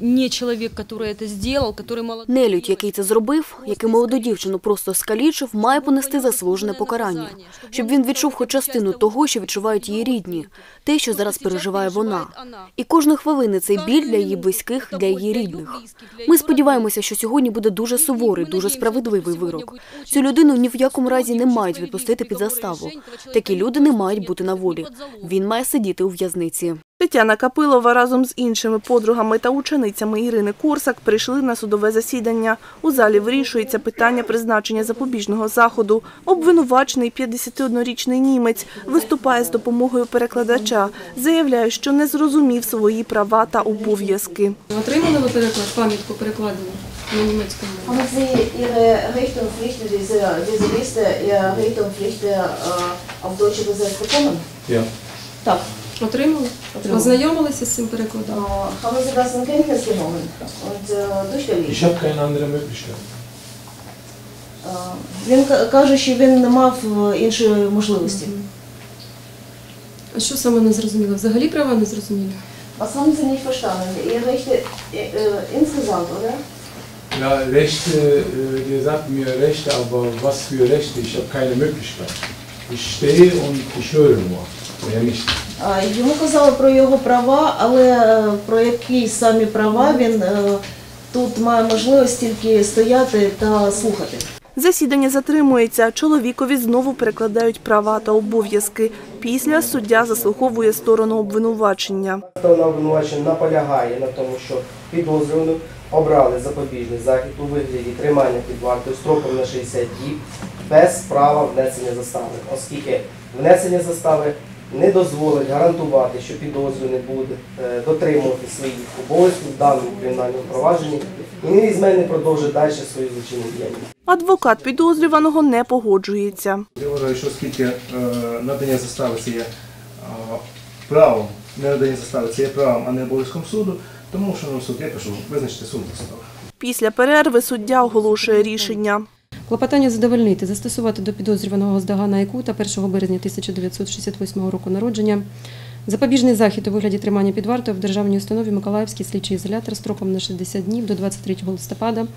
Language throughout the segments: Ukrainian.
Не человек, который это сделал, который молодой. Нелюдь, який це зробив, який молоду дівчину просто скалічив, має понести заслужене покарання, щоб він відчув хоч частину того, що відчувають її рідні, те, що зараз переживає вона. І кожної хвилини цей біль для її близьких, для її рідних. Ми сподіваємося, що сьогодні буде дуже суворий, дуже справедливий вирок. Цю людину ні в якому разі не мають відпустити під заставу. Такі люди не мають бути на волі. Він має сидіти у в'язниці. Тетяна Капилова разом з іншими подругами та ученицями Ірини Корсак прийшли на судове засідання. У залі вирішується питання призначення запобіжного заходу. Обвинувачений 51-річний німець виступає з допомогою перекладача. Заявляє, що не зрозумів свої права та обов'язки. Отримали ви переклад, пам'ятку перекладену на німецькому? мові? Haben Sie Ihre Rechte und Pflichten, diese, Liste, Ihre Rechte und Pflichten auf Deutsch übersetzt bekommen? Ja. Так. Отримали? Отримали. Ознайомилися з цим перекладом? Äh, haben Sie das in Kenntnis genommen und äh, durchgelesen? Ich habe keine andere Möglichkeit. Е, Він ка- каже, що він не мав е, іншої можливості. А що саме не зрозуміло? Взагалі права не зрозуміли? Was haben Sie nicht verstanden? Ihre Rechte äh, äh, insgesamt, oder? Ja, Rechte, äh, ihr sagt mir Rechte, aber was für Rechte? Ich habe keine Möglichkeit. Ich stehe und ich höre nur. Mehr nicht. Йому казали про його права, але е, про які самі права він е, тут має можливість тільки стояти та слухати. Засідання затримується. Чоловікові знову перекладають права та обов'язки. Після суддя заслуховує сторону обвинувачення. Сторона обвинувачення наполягає на тому, що підозрювану обрали запобіжний захід у вигляді тримання під вартою строком на 60 діб без права внесення застави, оскільки внесення застави не дозволить гарантувати, що підозрюваний буде е, дотримувати своїх обов'язків в даному кримінальному провадженні і неізменно продовжить далі свою злочинну діяльність. Адвокат підозрюваного не погоджується. Я вважаю, що оскільки е, надання застави це є правом, не надання застави це є правом, а не обов'язком суду, тому що суд я пишу визначити суд застави. Після перерви суддя оголошує рішення. Клопотання задовольнити, застосувати до підозрюваного Здагана Якута 1 березня 1968 року народження. Запобіжний захід у вигляді тримання під вартою в державній установі Миколаївський слідчий ізолятор строком на 60 днів до 23 листопада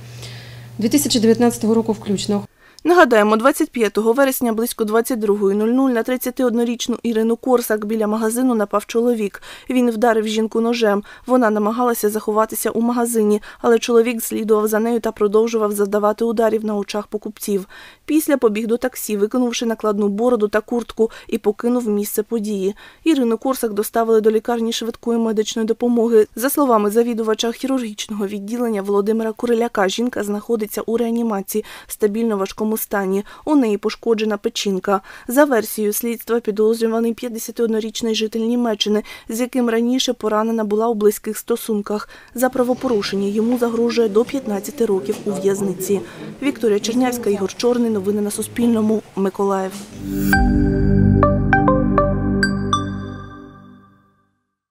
2019 року включно. Нагадаємо, 25 вересня близько 22.00 на 31-річну Ірину Корсак біля магазину напав чоловік. Він вдарив жінку ножем. Вона намагалася заховатися у магазині, але чоловік слідував за нею та продовжував завдавати ударів на очах покупців. Після побіг до таксі, викинувши накладну бороду та куртку, і покинув місце події. Ірину Корсак доставили до лікарні швидкої медичної допомоги. За словами завідувача хірургічного відділення Володимира Куриляка, жінка знаходиться у реанімації стабільно важкому стані. У неї пошкоджена печінка. За версією слідства підозрюваний 51-річний житель Німеччини, з яким раніше поранена була у близьких стосунках. За правопорушення йому загрожує до 15 років у в'язниці. Вікторія Чернявська, Ігор Чорний. Новини на Суспільному. Миколаїв.